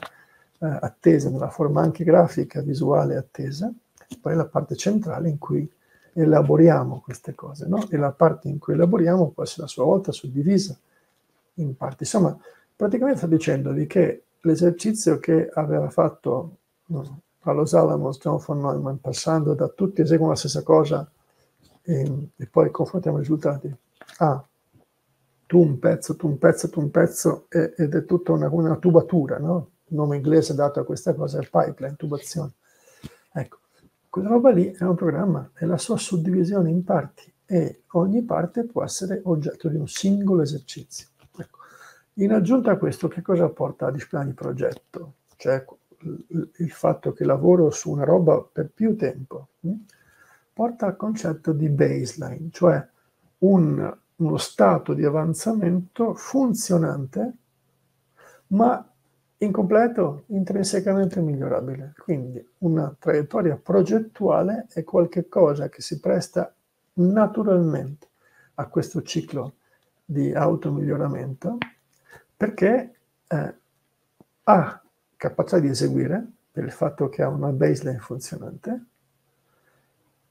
eh, attesa, nella forma anche grafica, visuale attesa, e poi la parte centrale in cui elaboriamo queste cose, no? E la parte in cui elaboriamo può essere a sua volta suddivisa in parti. Insomma, praticamente sto dicendovi che l'esercizio che aveva fatto no, a Los John von Neumann, passando da tutti eseguono la stessa cosa e, e poi confrontiamo i risultati, ah, tu un pezzo, tu un pezzo, tu un pezzo, e, ed è tutta una, una tubatura, no? Il nome inglese dato a questa cosa è pipeline, tubazione. Ecco, quella roba lì è un programma, è la sua suddivisione in parti e ogni parte può essere oggetto di un singolo esercizio. Ecco. In aggiunta a questo, che cosa porta la disciplina di progetto? Cioè il fatto che lavoro su una roba per più tempo, hm? porta al concetto di baseline, cioè un, uno stato di avanzamento funzionante, ma incompleto, intrinsecamente migliorabile. Quindi una traiettoria progettuale è qualcosa che si presta naturalmente a questo ciclo di automiglioramento perché eh, ha capacità di eseguire per il fatto che ha una baseline funzionante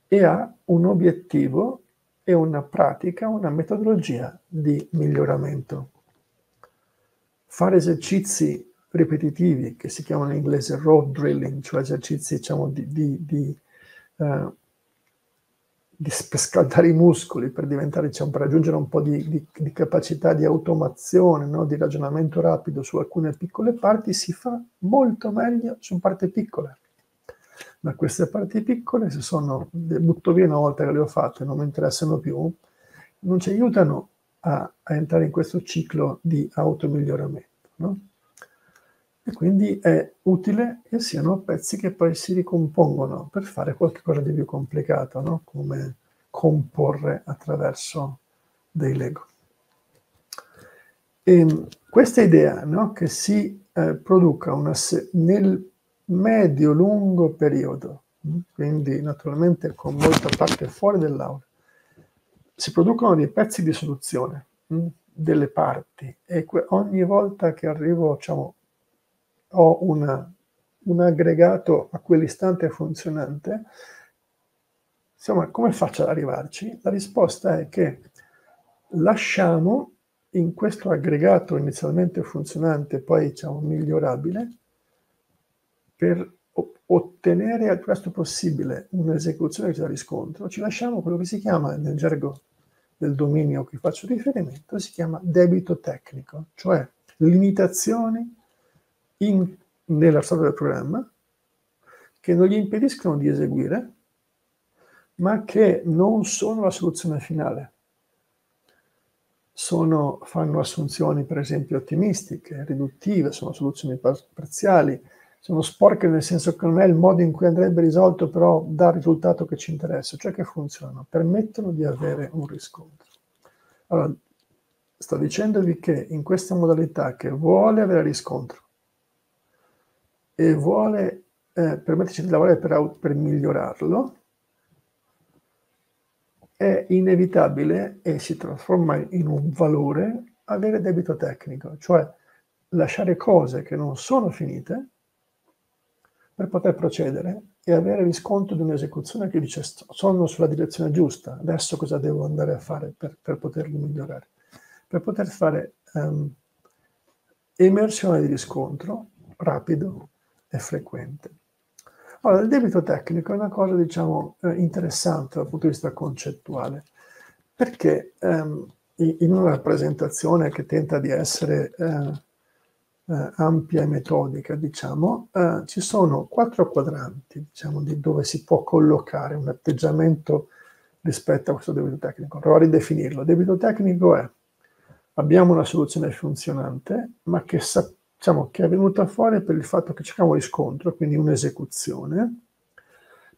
e ha un obiettivo e una pratica, una metodologia di miglioramento. Fare esercizi ripetitivi che si chiamano in inglese road drilling, cioè esercizi diciamo, di, di, di, uh, di scaldare i muscoli per diciamo, per raggiungere un po' di, capacità di automazione, no? di ragionamento rapido su alcune piccole parti, si fa molto meglio su parti piccole. Ma queste parti piccole, se sono, le butto via una volta che le ho fatte, non mi interessano più, non ci aiutano a, a entrare in questo ciclo di automiglioramento. No? E quindi è utile che siano pezzi che poi si ricompongono per fare qualcosa di più complicato, no? come comporre attraverso dei Lego. E questa idea no? che si eh, produca una se- nel medio-lungo periodo, hm? quindi naturalmente con molta parte fuori dell'aula, si producono dei pezzi di soluzione hm? delle parti e que- ogni volta che arrivo diciamo, ho una, un aggregato a quell'istante funzionante, insomma, come faccio ad arrivarci? La risposta è che lasciamo in questo aggregato inizialmente funzionante, poi diciamo migliorabile, per ottenere al presto possibile un'esecuzione che ci dà riscontro, ci lasciamo quello che si chiama nel gergo del dominio a cui faccio riferimento, si chiama debito tecnico, cioè limitazioni in, nella storia del programma che non gli impediscono di eseguire, ma che non sono la soluzione finale. Sono, fanno assunzioni, per esempio, ottimistiche, riduttive, sono soluzioni parziali, sono sporche nel senso che non è il modo in cui andrebbe risolto, però dà il risultato che ci interessa, cioè che funzionano, permettono di avere un riscontro. Allora, sto dicendovi che in questa modalità che vuole avere riscontro e vuole eh, permetterci di lavorare per, per migliorarlo, è inevitabile e si trasforma in un valore avere debito tecnico, cioè lasciare cose che non sono finite per poter procedere e avere riscontro di un'esecuzione che dice sono sulla direzione giusta, adesso cosa devo andare a fare per, per poterli migliorare, per poter fare um, emersione di riscontro rapido e frequente. Allora, il debito tecnico è una cosa, diciamo, eh, interessante dal punto di vista concettuale, perché ehm, in una rappresentazione che tenta di essere eh, eh, ampia e metodica, diciamo, eh, ci sono quattro quadranti, diciamo, di dove si può collocare un atteggiamento rispetto a questo debito tecnico. Provo a ridefinirlo. Debito tecnico è abbiamo una soluzione funzionante, ma che sappiamo diciamo, che è venuta fuori per il fatto che cercavamo riscontro, quindi un'esecuzione,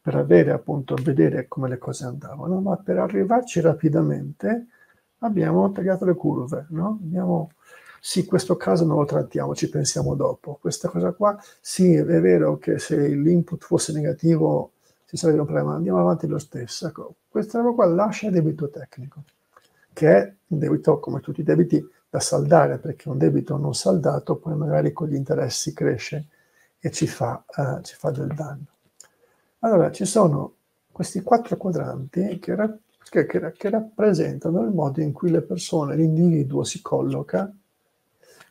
per avere appunto, vedere come le cose andavano, ma per arrivarci rapidamente abbiamo tagliato le curve, no? Abbiamo, sì, questo caso non lo trattiamo, ci pensiamo dopo. Questa cosa qua, sì, è vero che se l'input fosse negativo ci sarebbe un problema, andiamo avanti lo stesso. Ecco, questa roba qua lascia il debito tecnico, che è un debito come tutti i debiti da saldare perché un debito non saldato poi magari con gli interessi cresce e ci fa, uh, ci fa del danno. Allora ci sono questi quattro quadranti che, ra- che, che, che rappresentano il modo in cui le persone, l'individuo si colloca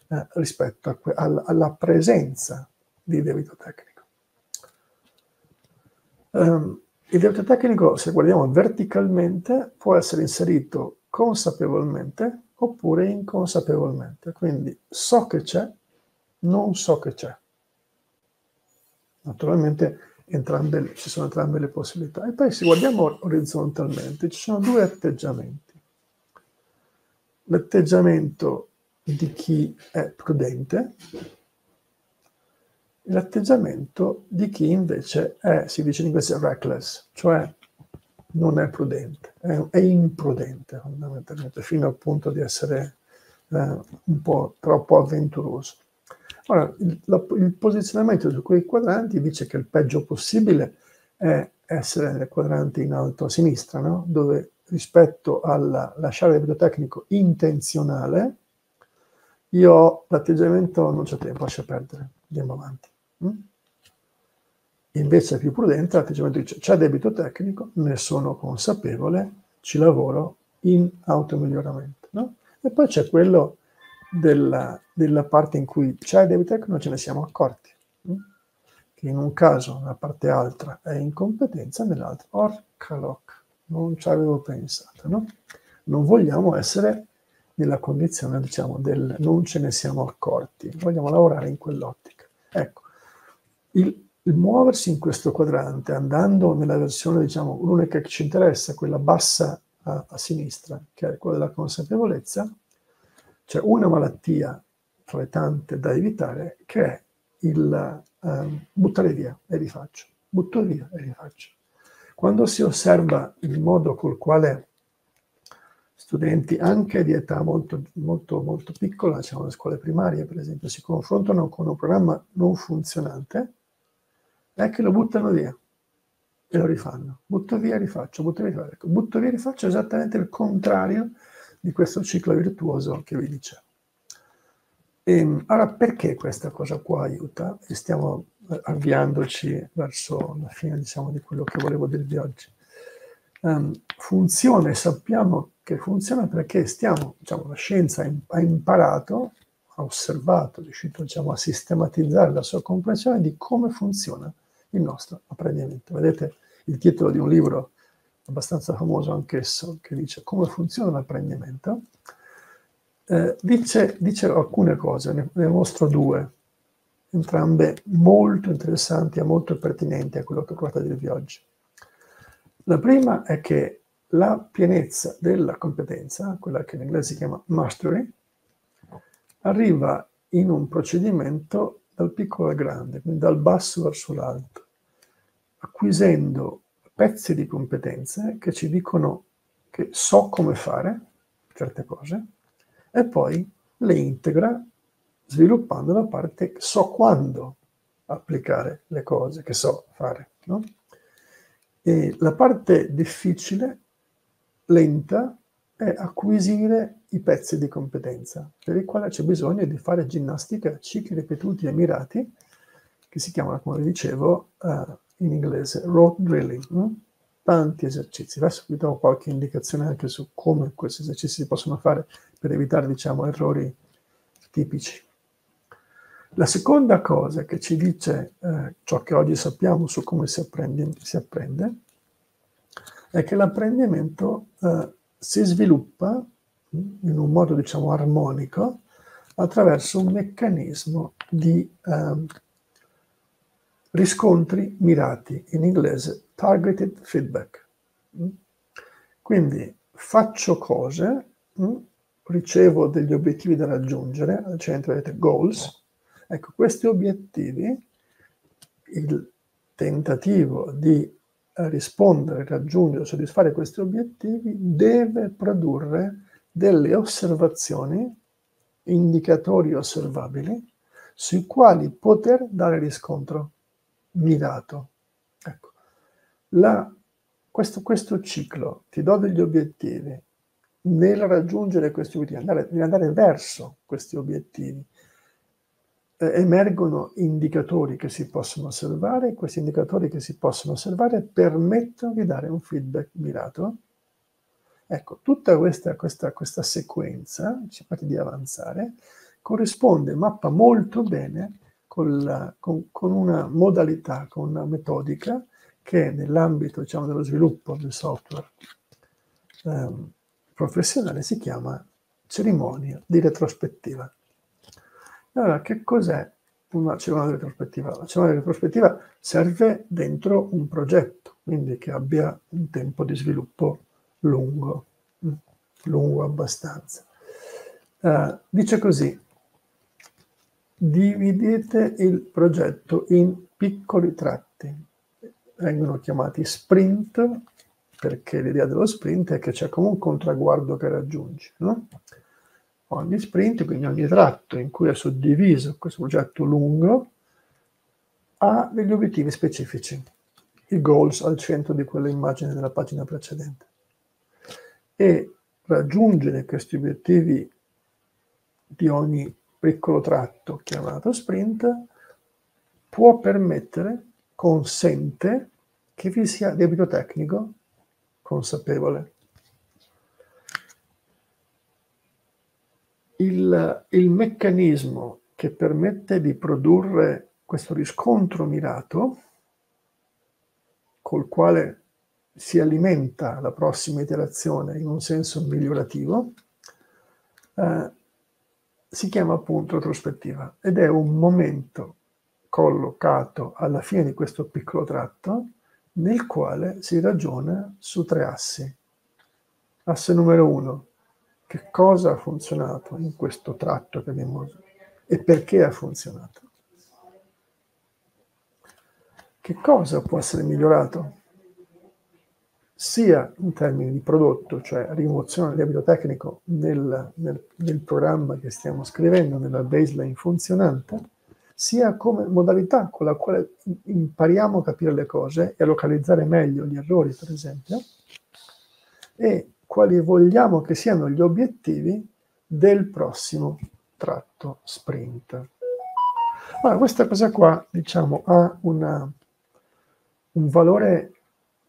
eh, rispetto que- alla, alla, presenza di debito tecnico. Um, il debito tecnico, se guardiamo verticalmente, può essere inserito consapevolmente oppure inconsapevolmente. Quindi so che c'è, non so che c'è. Naturalmente entrambe, ci sono entrambe le possibilità. E poi se guardiamo orizzontalmente, ci sono due atteggiamenti. L'atteggiamento di chi è prudente e l'atteggiamento di chi invece è, si dice in inglese, reckless, cioè non è prudente, è, è imprudente fondamentalmente, fino al punto di essere eh, un po' troppo avventuroso. Ora, il, la, il, posizionamento su quei quadranti dice che il peggio possibile è essere nel quadrante in alto a sinistra, no? dove rispetto al lasciare il bibliotecnico intenzionale, io ho l'atteggiamento non c'è tempo, lascia perdere, andiamo avanti. Mm? Invece è più prudente l'atteggiamento dice c'è debito tecnico, ne sono consapevole, ci lavoro in automiglioramento. No? E poi c'è quello della, della, parte in cui c'è debito tecnico, non ce ne siamo accorti. No? Che in un caso la parte altra è incompetenza, nell'altro, orca loc, non ci avevo pensato. No? Non vogliamo essere nella condizione, diciamo, del non ce ne siamo accorti, vogliamo lavorare in quell'ottica. Ecco, il, il muoversi in questo quadrante, andando nella versione, diciamo, l'unica che ci interessa, quella bassa a, a sinistra, che è quella della consapevolezza, c'è una malattia tra le tante da evitare che è il um, buttare via e rifaccio, butto via e rifaccio. Quando si osserva il modo col quale studenti anche di età molto, molto, molto piccola, diciamo le scuole primarie per esempio, si confrontano con un programma non funzionante, è che lo buttano via e lo rifanno. Butto via rifaccio, butto via rifaccio. Butto via rifaccio esattamente il contrario di questo ciclo virtuoso che vi dicevo. E, ehm, allora, perché questa cosa qua aiuta? E stiamo eh, avviandoci verso la fine, diciamo, di quello che volevo dirvi oggi. Um, funziona sappiamo che funziona perché stiamo, diciamo, la scienza ha imparato, ha osservato, è riuscito diciamo, a sistematizzare la sua comprensione di come funziona il nostro apprendimento. Vedete il titolo di un libro abbastanza famoso anch'esso, che dice come funziona l'apprendimento, eh, dice, dice, alcune cose, ne, ne mostro due. entrambe molto interessanti e molto pertinenti a quello che porta a dirvi oggi. La prima è che la pienezza della competenza, quella che in inglese si chiama mastery, arriva in un procedimento dal piccolo al grande, quindi dal basso verso l'alto, acquisendo pezzi di competenze che ci dicono che so come fare certe cose e poi le integra sviluppando la parte che so quando applicare le cose che so fare. No? E la parte difficile, lenta, è acquisire i pezzi di competenza, per i quali c'è bisogno di fare ginnastica, cicli ripetuti e mirati, che si chiamano, come dicevo, uh, in inglese road drilling. No? Tanti esercizi. Adesso vi do qualche indicazione anche su come questi esercizi si possono fare per evitare, diciamo, errori tipici. La seconda cosa che ci dice eh, ciò che oggi sappiamo su come si apprende, si apprende è che l'apprendimento eh, si sviluppa in un modo diciamo armonico attraverso un meccanismo di eh, riscontri mirati, in inglese targeted feedback. Quindi faccio cose, ricevo degli obiettivi da raggiungere, al centro vedete goals, ecco questi obiettivi, il tentativo di rispondere, raggiungere, soddisfare questi obiettivi deve produrre delle osservazioni, indicatori osservabili, sui quali poter dare riscontro mirato. Ecco. La, questo, questo, ciclo, ti do degli obiettivi, nel raggiungere questi obiettivi, andare, andare verso questi obiettivi, eh, emergono indicatori che si possono osservare, questi indicatori che si possono osservare permettono di dare un feedback mirato. Ecco, tutta questa, questa, questa sequenza, cercate di avanzare, corrisponde, mappa molto bene con, la, con, con, una modalità, con una metodica che nell'ambito diciamo, dello sviluppo del software ehm, professionale si chiama cerimonia di retrospettiva. Allora, che cos'è una cerimonia di retrospettiva? La cerimonia di retrospettiva serve dentro un progetto, quindi che abbia un tempo di sviluppo lungo, mm, lungo abbastanza. Uh, dice così, dividete il progetto in piccoli tratti, vengono chiamati sprint, perché l'idea dello sprint è che c'è comunque un traguardo che raggiungi, no? ogni sprint, quindi ogni tratto in cui è suddiviso questo progetto lungo, ha degli obiettivi specifici, i goals al centro di quella immagine della pagina precedente. E raggiungere questi obiettivi di ogni piccolo tratto chiamato sprint può permettere, consente che vi sia debito tecnico consapevole. il, il meccanismo che permette di produrre questo riscontro mirato, col quale si alimenta la prossima iterazione in un senso migliorativo, eh, si chiama appunto retrospettiva ed è un momento collocato alla fine di questo piccolo tratto nel quale si ragiona su tre assi. Asse numero uno, che cosa ha funzionato in questo tratto che abbiamo e perché ha funzionato. Che cosa può essere migliorato? Sia in termini di prodotto, cioè rimozione del debito tecnico nel, nel, nel programma che stiamo scrivendo, nella baseline funzionante, sia come modalità con la quale impariamo a capire le cose e a localizzare meglio gli errori, per esempio, e quali vogliamo che siano gli obiettivi del prossimo tratto sprint. Allora, questa cosa qua, diciamo, ha una, un valore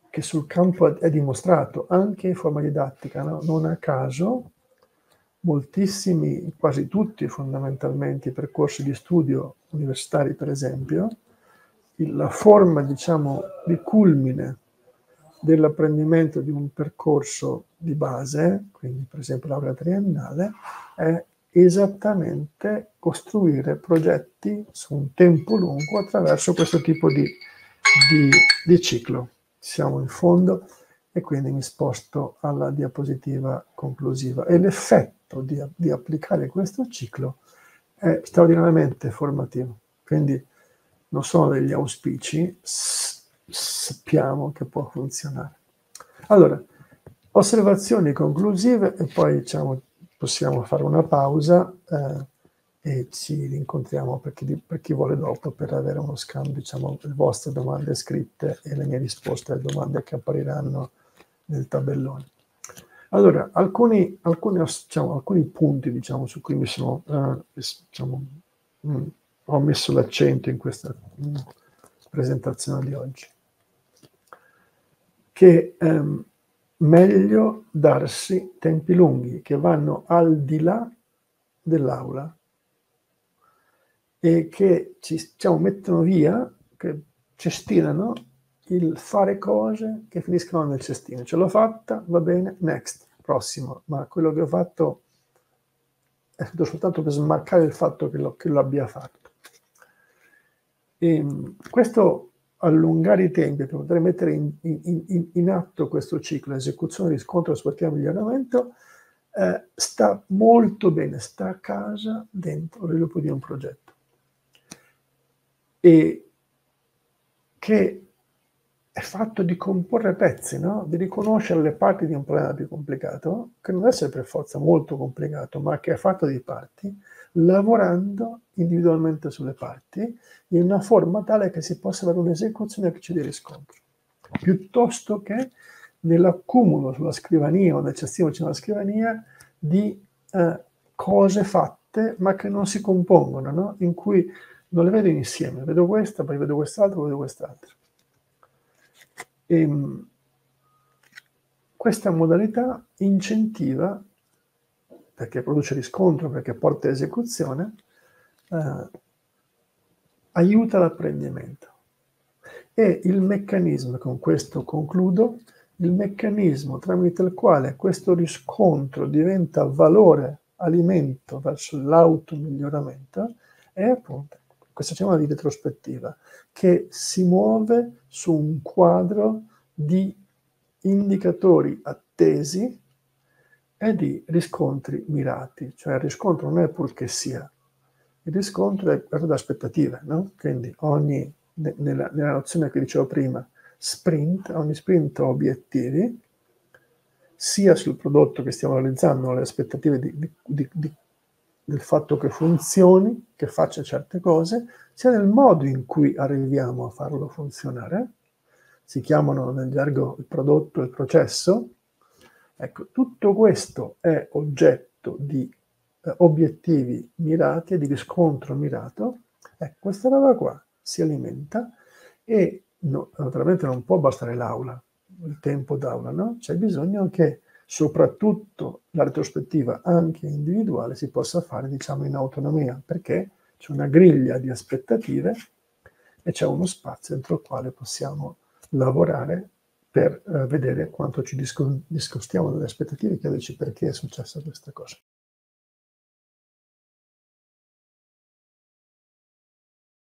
che sul campo è dimostrato anche in forma didattica, no? non a caso moltissimi, quasi tutti fondamentalmente i percorsi di studio universitari per esempio, la forma diciamo di culmine dell'apprendimento di un percorso di base, quindi per esempio laurea triennale, è esattamente costruire progetti su un tempo lungo attraverso questo tipo di, di, di ciclo. Siamo in fondo e quindi mi sposto alla diapositiva conclusiva. E l'effetto di, di applicare questo ciclo è straordinariamente formativo. Quindi non sono degli auspici, sappiamo che può funzionare. Allora, osservazioni conclusive e poi diciamo, possiamo fare una pausa eh, e ci rincontriamo per chi, per chi, vuole dopo per avere uno scambio, diciamo, le vostre domande scritte e le mie risposte alle domande che appariranno nel tabellone. Allora, alcuni, alcuni, diciamo, alcuni punti diciamo, su cui mi sono, eh, diciamo, mh, mm, ho messo l'accento in questa mh, mm, presentazione di oggi. Che ehm, meglio darsi tempi lunghi che vanno al di là dell'aula e che ci diciamo, mettono via, che cestinano il fare cose che finiscono nel cestino. Ce l'ho fatta, va bene, next, prossimo. Ma quello che ho fatto è stato soltanto per smarcare il fatto che lo, che lo fatto. E ehm, questo allungare i tempi per poter mettere in, in, in, in atto questo ciclo, esecuzione, riscontro, aspettativa, miglioramento, eh, sta molto bene, sta a casa dentro lo sviluppo di un progetto. E che è fatto di comporre pezzi, no? di riconoscere le parti di un problema più complicato, che non deve essere per forza molto complicato, ma che è fatto di parti, lavorando individualmente sulle parti in una forma tale che si possa avere un'esecuzione che ci dia riscontro, piuttosto che nell'accumulo sulla scrivania o nel cestino sulla scrivania di eh, cose fatte ma che non si compongono, no? in cui non le vedo insieme, vedo questa, poi vedo quest'altra, poi vedo quest'altra. E, ehm, questa modalità incentiva, perché produce riscontro, perché porta a esecuzione, eh, aiuta l'apprendimento. E il meccanismo, con questo concludo, il meccanismo tramite il quale questo riscontro diventa valore, alimento verso l'automiglioramento, è appunto questa chiama di retrospettiva, che si muove su un quadro di indicatori attesi e di riscontri mirati, cioè il riscontro non è purché sia, il riscontro è quello da aspettative, no? Quindi ogni, nella, nella nozione che dicevo prima, sprint, ogni sprint ha obiettivi, sia sul prodotto che stiamo realizzando, le aspettative di, di, di, del fatto che funzioni, che faccia certe cose, sia nel modo in cui arriviamo a farlo funzionare. Si chiamano nel gergo il prodotto e il processo. Ecco, tutto questo è oggetto di eh, obiettivi mirati e di riscontro mirato. Ecco, questa roba qua si alimenta e no, naturalmente non può bastare l'aula, il tempo d'aula, no? C'è bisogno che soprattutto la retrospettiva anche individuale si possa fare diciamo in autonomia perché c'è una griglia di aspettative e c'è uno spazio entro il quale possiamo lavorare per eh, vedere quanto ci discostiamo dalle aspettative e chiederci perché è successa questa cosa.